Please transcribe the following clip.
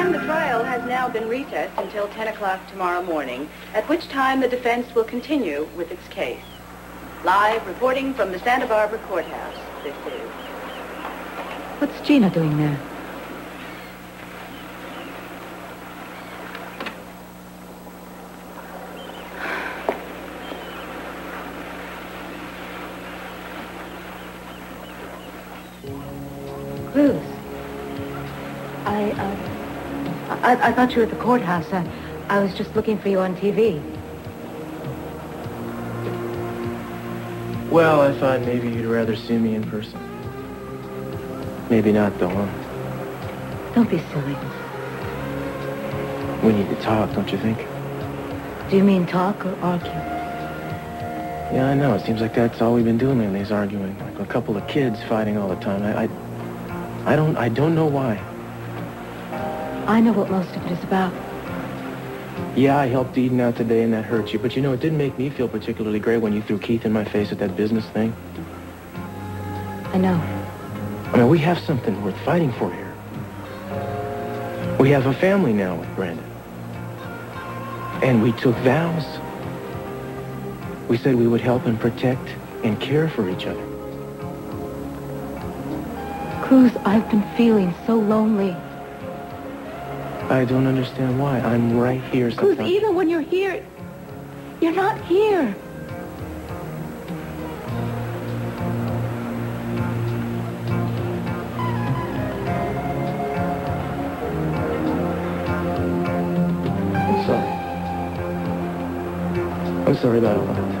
And the trial has now been recessed until 10 o'clock tomorrow morning, at which time the defense will continue with its case. Live reporting from the Santa Barbara Courthouse, this is. What's Gina doing there? Cruz. I, uh, I, I thought you were at the courthouse. I, I was just looking for you on TV. Well, I thought maybe you'd rather see me in person. Maybe not, though, huh? Don't be silly. We need to talk, don't you think? Do you mean talk or argue? Yeah, I know. It seems like that's all we've been doing lately is arguing. Like a couple of kids fighting all the time. I, I, I don't, I don't know why. I know what most of it is about. Yeah, I helped Eden out today and that hurt you. But you know, it didn't make me feel particularly great when you threw Keith in my face at that business thing. I know. I mean, we have something worth fighting for here. We have a family now with Brandon. And we took vows. We said we would help and protect and care for each other. Cruz, I've been feeling so lonely. I don't understand why. I'm right here. Sometimes. even when you're here, you're not here. I'm sorry. I'm sorry about all that.